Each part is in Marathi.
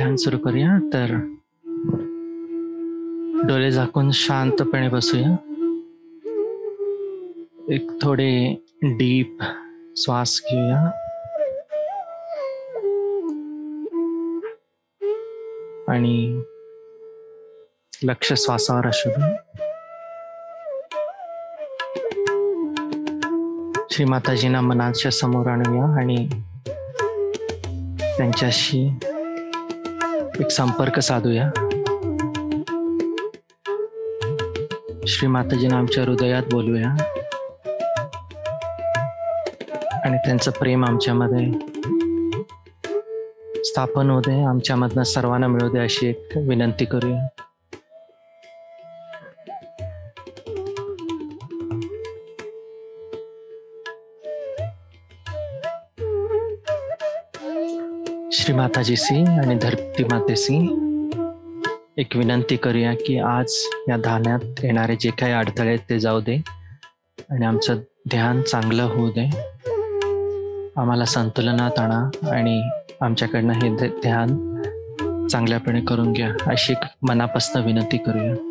ध्यान सुरू करूया. तर डोळे झाकून शांतपणे बसूया. एक थोडे डीप श्वास घेऊया. आणि लक्ष श्वासावर असू श्री माताजींना मनाच्या समोर आणूया आणि त्यांच्याशी एक संपर्क साधूया. श्री माताजींना आमच्या हृदयात बोलूया. आणि त्यांचं प्रेम आमच्यामध्ये स्थापन होऊ दे. आमच्यामधनं सर्वांना मिळू दे अशी एक विनंती करूया. श्री माताजीशी आणि धरती मातेशी एक विनंती करूया की आज या धान्यात येणारे जे काही अडथळे आहेत ते जाऊ दे आणि आमचं ध्यान चांगलं होऊ दे. आम्हाला संतुलनात आणा आणि आमच्याकडनं हे ध्यान चांगल्यापणे करून घ्या अशी एक मनापासून विनंती करूया.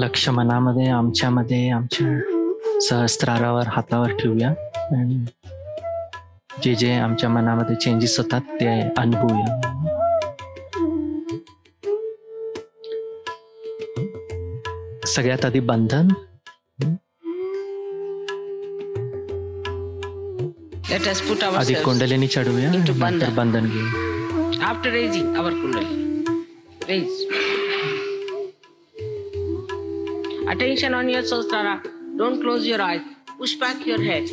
लक्ष मनामध्ये आमच्यामध्ये आमच्या सहस्त्रारावर हातावर ठेवूया. आणि जे जे आमच्या मनामध्ये चेंजेस होतात ते अनुभवूया. सगळ्यात आधी बंधन. आधी कुंडलिनी चढवूया नंतर बंधन. घेऊ after raising our kundali. Attention on your sahasrara. Don't close your eyes. Push back your head.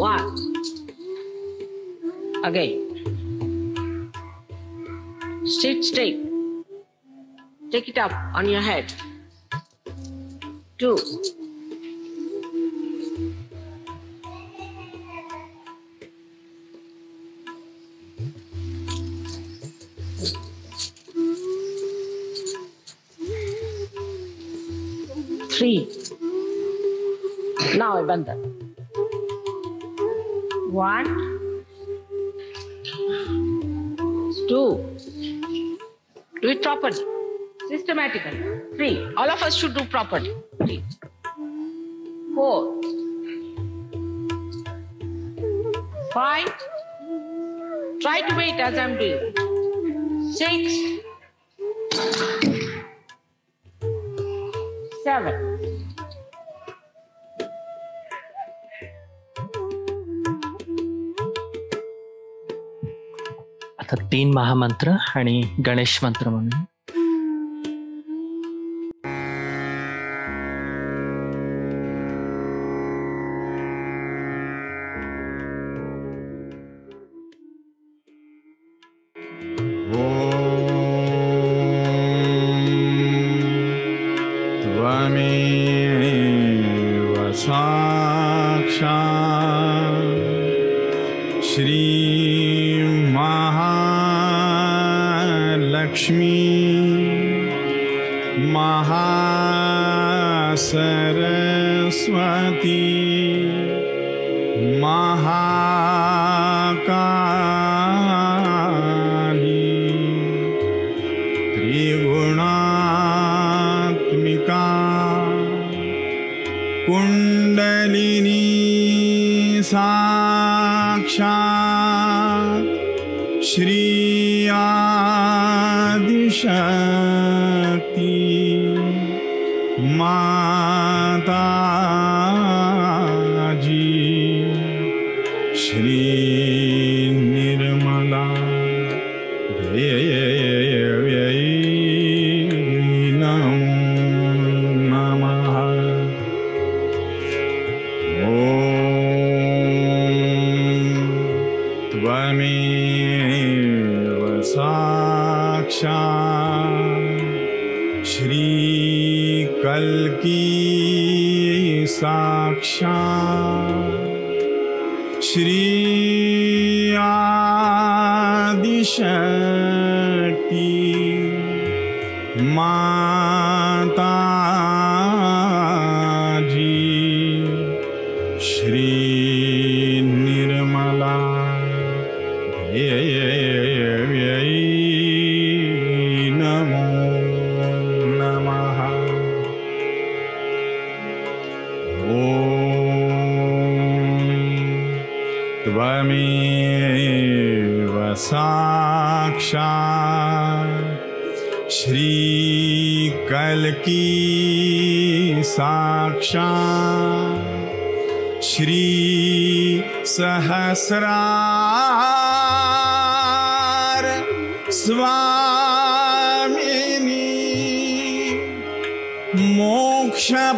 One. Again. Sit straight. Take it up on your head. Two. Three. Now I bandhan. One. Two. Do it properly. Systematically. Three. All of us should do properly. Three. Four. Five. Try to wait as I'm doing. Six. तीन महामंत्र आणि गणेश मंत्र म्हणून. साक्षात् श्री आदिशक्ति आदिशक्ति माता श्रीकल्की साक्षा श्री सहस्रार स्वामिनी मोक्षप्रदायिनी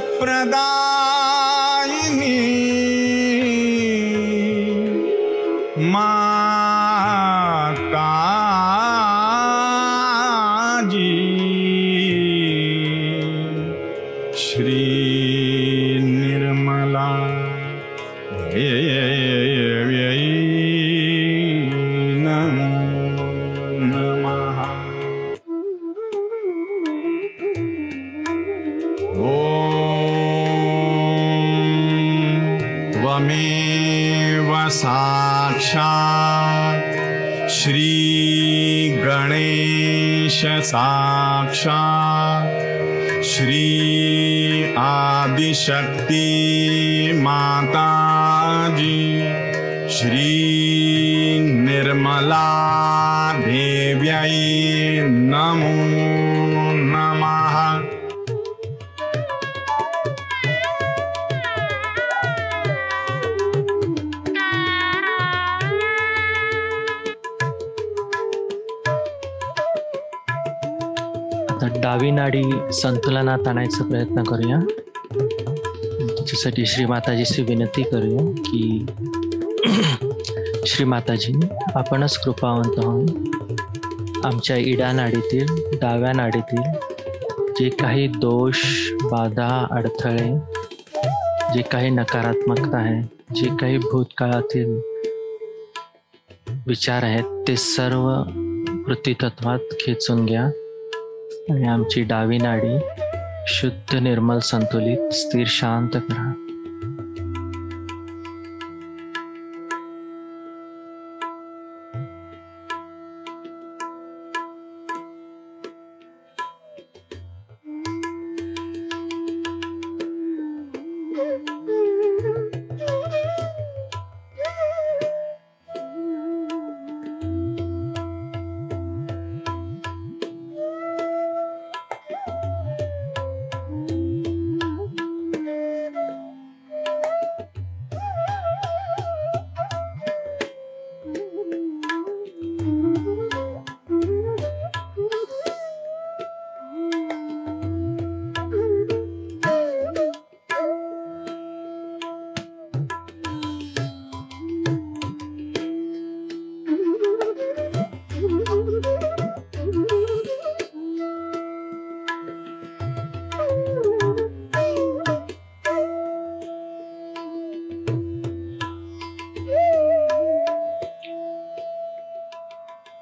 साक्षात् श्री आदिशक्ति माताजी श्री निर्मला देव्यै नमो नमः डावी नाडी संतुलनात आणायचा प्रयत्न करूया. त्याच्यासाठी श्री माताजीची विनंती करूया की श्री माताजी, आपणच कृपावंत होऊन आमच्या इडा नाडीतील, डाव्या नाडीतील जे काही दोष, बाधा, अडथळे, जे काही नकारात्मकता आहे, जे काही भूतकाळातील विचार आहेत, ते सर्व वृत्तीतत्वात खेचून घ्या. आणि आमची डावी नाडी शुद्ध निर्मल संतुलित स्थिर शांत करा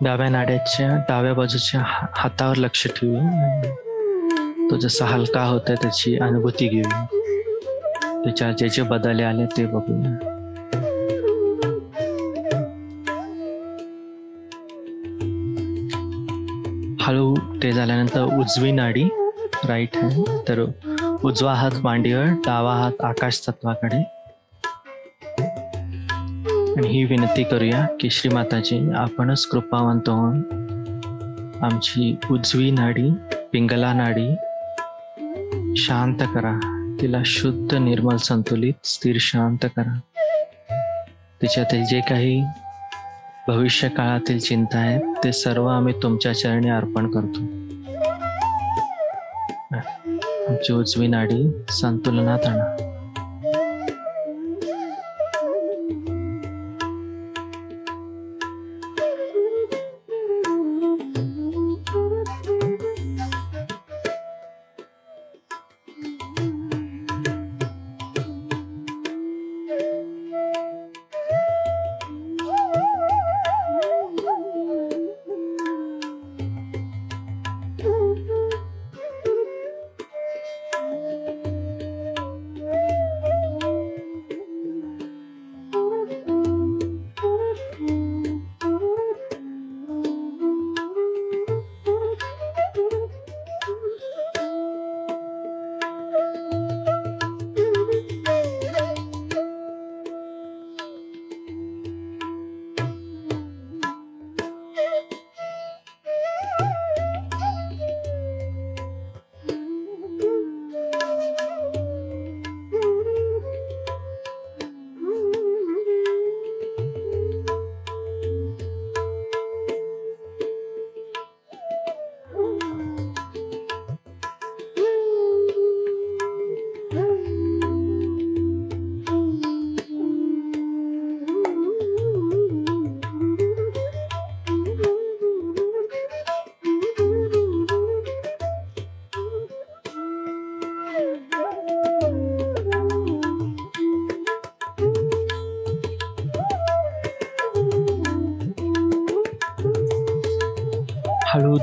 डाव्या नाड्याच्या डाव्या बाजूच्या हा- हातावर लक्ष ठेवून तो जसा हलका होता त्याची अनुभूती घेऊ त्याच्या जे जे बदल आले ते बघूया हळू ते झाल्यानंतर उजवी नाडी राईट हँड तर उजवा हात मांडीवर डावा हात आकाश तत्वाकडे आपण ही विनंती करूया की श्रीमाताजी आपणच कृपावंत होऊन आमची उजवी नाडी पिंगला नाडी शांत करा. तिला शुद्ध निर्मल संतुलित स्थिर शांत करा. तिच्यातील जे काही भविष्य काळातील चिंता आहेत ते सर्व आम्ही तुमच्या चरणी अर्पण करतो. आमची उजवी नाडी संतुलनात आणा.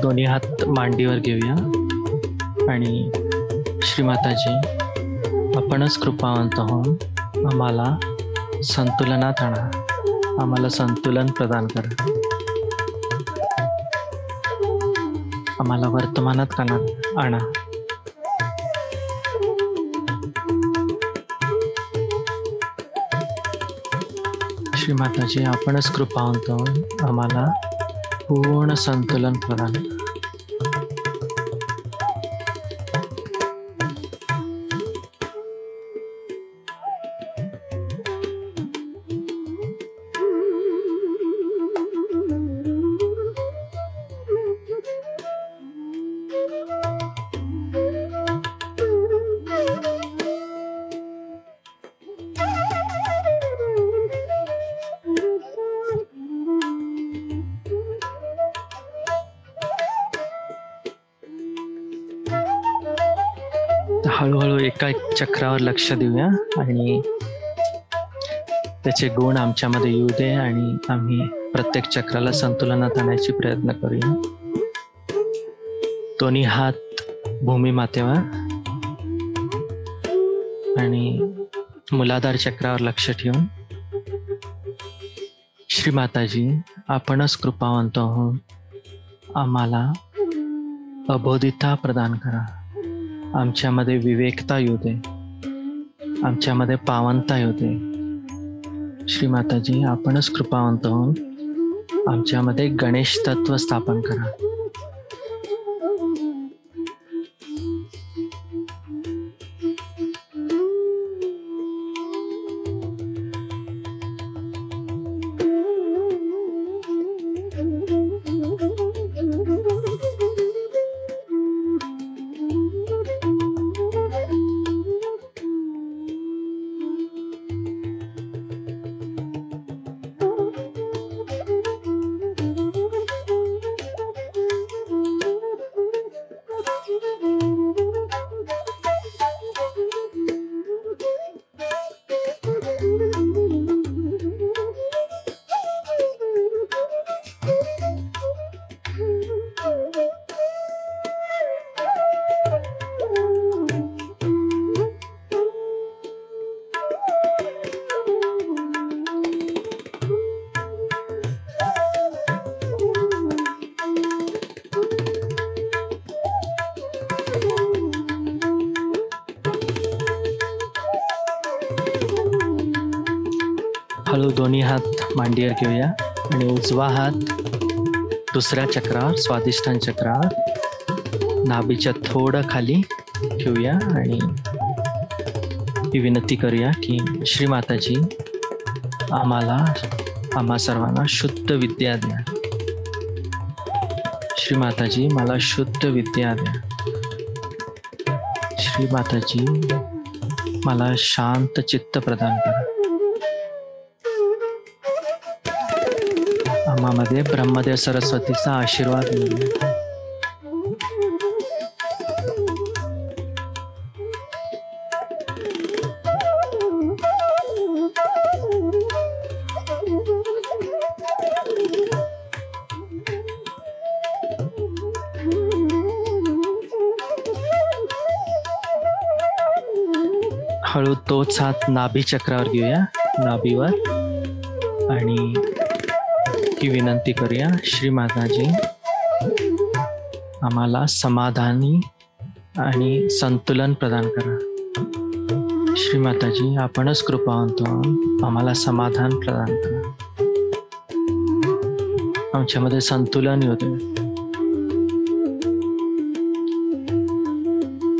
दोन्ही हात मांडीवर घेऊया. आणि श्रीमाताजी आपणच कृपावंत होऊन आम्हाला संतुलनात आणा. आम्हाला संतुलन प्रदान करा. आम्हाला वर्तमानात कानात आणा. श्रीमाताजी आपणच कृपावंत होऊन आम्हाला पूर्ण संतुलन प्रदान चक्रावर लक्ष देऊया आणि त्याचे गुण आमच्यामध्ये येऊ दे आणि आम्ही प्रत्येक चक्राला संतुलनात आणायची प्रयत्न करूया. दोन्ही हात भूमी मातेवर आणि मुलाधार चक्रावर लक्ष ठेवून श्री माताजी आपणच कृपावंत होऊन आम्हाला अबोधिता प्रदान करा. आमच्यामध्ये विवेकता येऊ दे आमच्यामध्ये पावनता येऊ दे श्रीमाताजी आपणच कृपावंत होऊन आमच्यामध्ये गणेश तत्व स्थापन करा. मांडीवर घेऊया. आणि उजवा हात दुसऱ्या चक्रावर स्वादिष्ठान चक्रावर नाभीच्या थोडं खाली ठेवूया आणि ही विनंती करूया की श्रीमाताजी आम्हाला आम्हा सर्वांना शुद्ध विद्या द्या. श्रीमाताजी मला शुद्ध विद्या द्या. श्रीमाताजी मला शांत चित्त प्रदान करा. आम्हामध्ये ब्रह्मदेव सरस्वतीचा आशीर्वाद मिळेल. हळू तोच हात नाभी चक्रावर घेऊया. नाभीवर. आणि ही विनंती करूया श्री माताजी आम्हाला समाधानी आणि संतुलन प्रदान करा. श्री माताजी आपणच कृपावंत आम्हाला समाधान प्रदान करा. आमच्यामध्ये संतुलन होते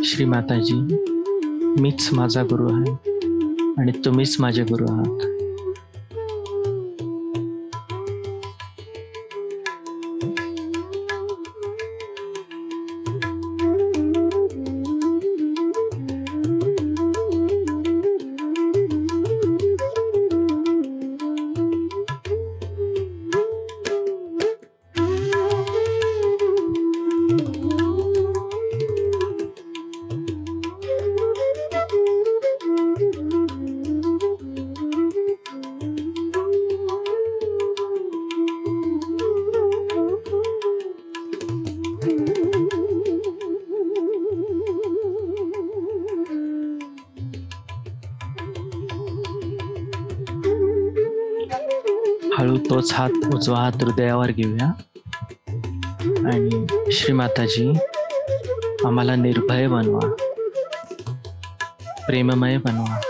श्री माताजी मीच माझा गुरु आहे आणि तुम्हीच माझे गुरु आहात. तोच हात उजवा हात हृदयावर घेऊया. आणि श्रीमाताजी आम्हाला निर्भय बनवा. प्रेममय बनवा.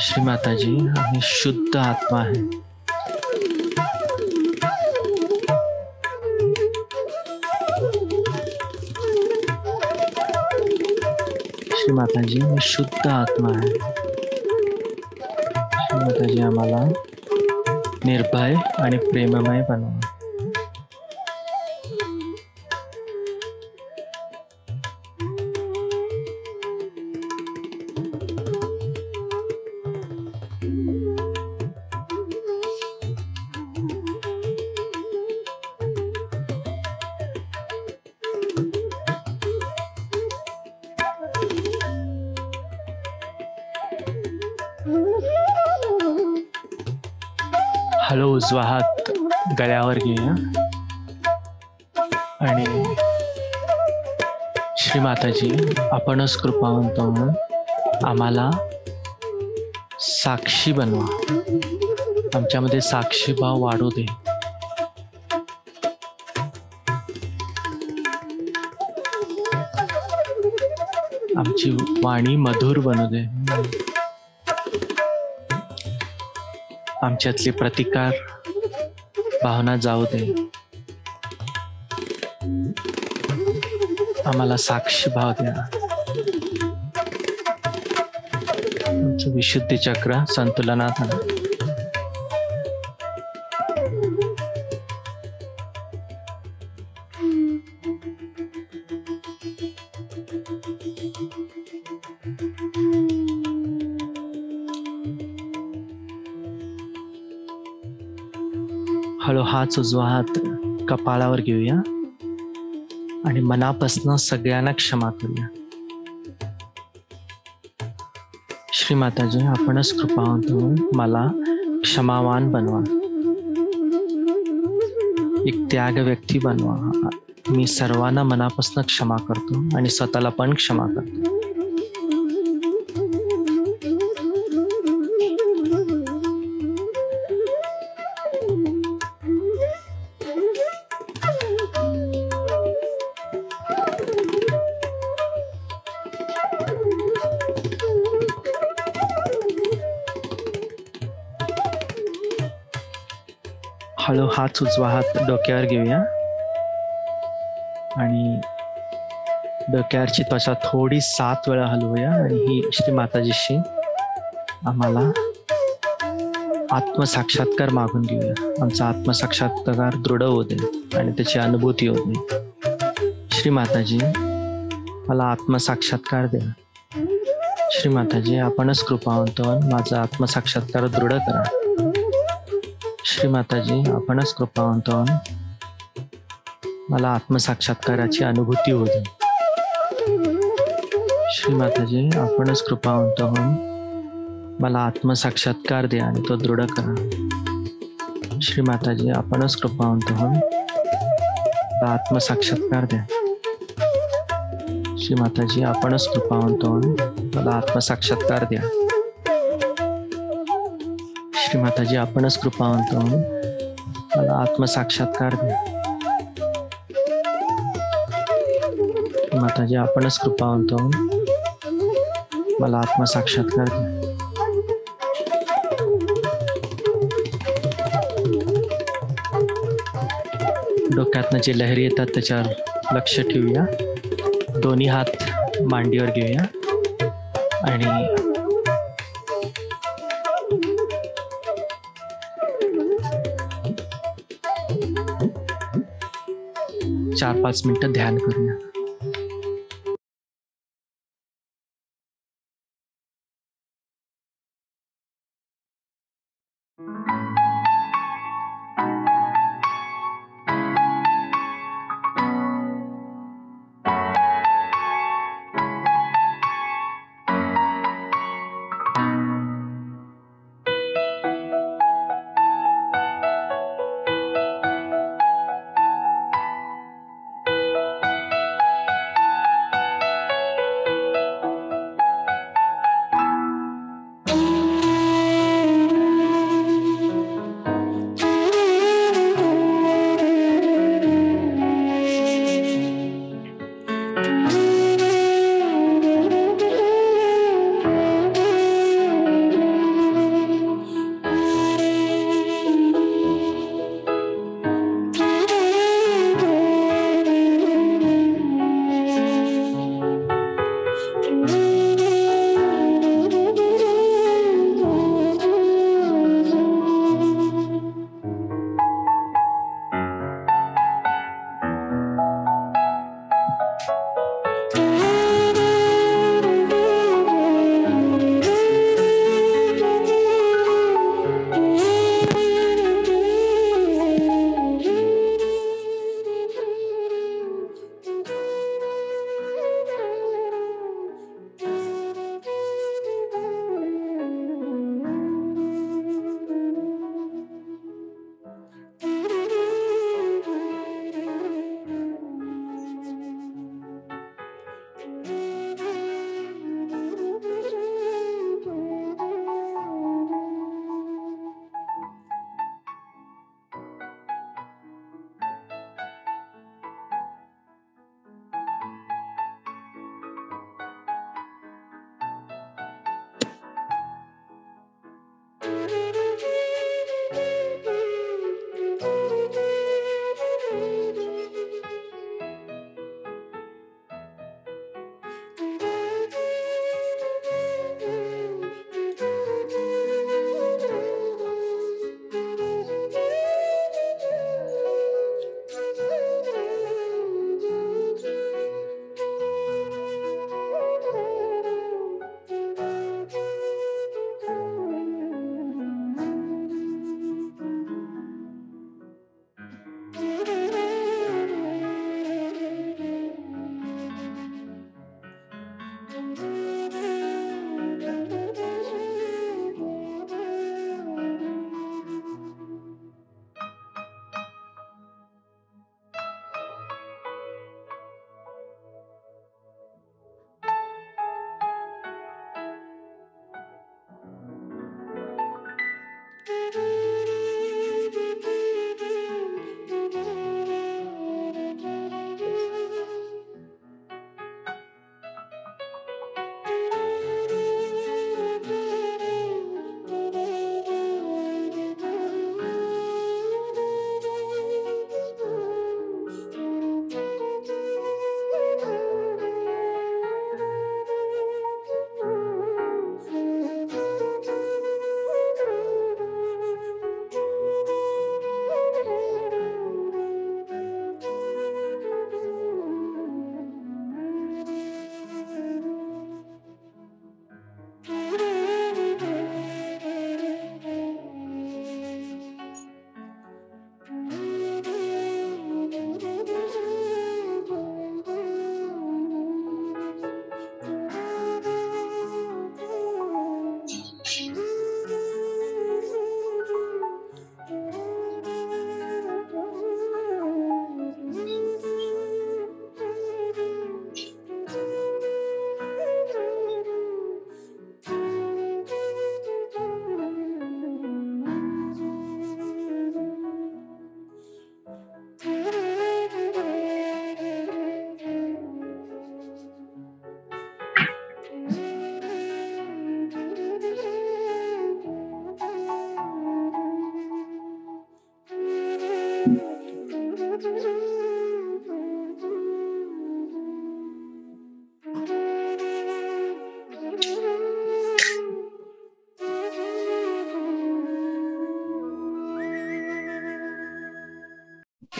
श्रीमाताजी आम्ही शुद्ध आत्मा आहे. श्रीमाताजी मी शुद्ध आत्मा आहे. श्रीमाताजी आम्हाला निर्भय නිර්භය අනි ප්‍රේමමය පනවා माताजी आपणच कृपावंत म्हणून आम्हाला साक्षी बनवा. आमच्यामध्ये साक्षी भाव वाढू दे. आमची वाणी मधुर बनू दे. आमच्यातले प्रतिकार भावना जाऊ दे. आम्हाला साक्षी भाव द्या. विशुद्धी चक्र संतुलनात आणा हळू हाच उजवा हात कपाळावर घेऊया. आणि मनापासनं सगळ्यांना क्षमा करूया. श्रीमाताजी आपणच कृपावंत होऊन मला क्षमावान बनवा. एक त्याग व्यक्ती बनवा. मी सर्वांना मनापासून क्षमा करतो आणि स्वतःला पण क्षमा करतो. हात उजवा हात डोक्यावर घेऊया. आणि डोक्यावरची त्वचा थोडी सात वेळा हलवूया. आणि ही श्री माताजीशी आम्हाला आत्मसाक्षात्कार मागून घेऊया. आमचा आत्मसाक्षात्कार दृढ होऊ दे आणि त्याची अनुभूती होऊ दे. श्री माताजी मला आत्मसाक्षात्कार द्या. श्री माताजी आपणच कृपावंत माझा आत्मसाक्षात्कार दृढ करा. श्री माताजी, आपणच कृपावंत मला आत्मसाक्षात्काराची अनुभूती होऊ श्री माताजी, आपणच कृपावंत होऊन मला आत्मसाक्षात्कार द्या आणि तो दृढ करा. श्री माताजी, आपणच कृपावंत होऊन मला आत्मसाक्षात्कार द्या. श्री माताजी, आपणच कृपावंत होऊन मला आत्मसाक्षात्कार द्या. श्री माताजी, आपणच कृपावंत होऊन मला आत्मसाक्षात्कार द्या. माताजी, आपणच कृपावंत मला आत्मसाक्षात्कार द्या. डोक्यातनं जे लहरी येतात त्याच्यावर लक्ष ठेवूया. दोन्ही हात मांडीवर घेऊया. आणि चार पाच मिनटं ध्यान करूया.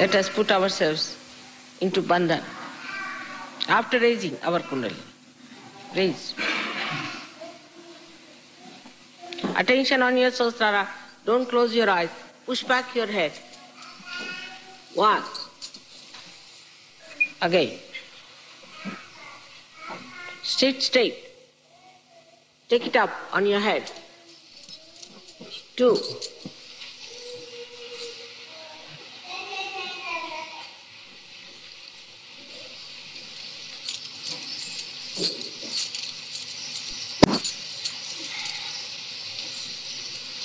Let us put ourselves into bandhan. After raising our kundali, raise. Attention on your sahasrara. Don't close your eyes. Push back your head. One. Again. Sit straight. Take it up on your head. Two.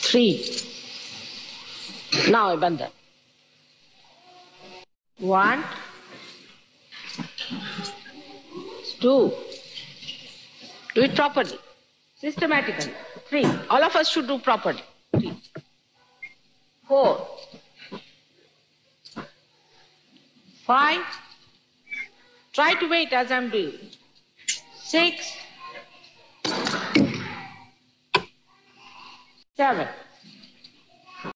Three. Now Bandhan. One. Two. Do it properly, systematically. Three. All of us should do properly. Three. Four. Five. Try to wait as I'm doing. Six. Gerne.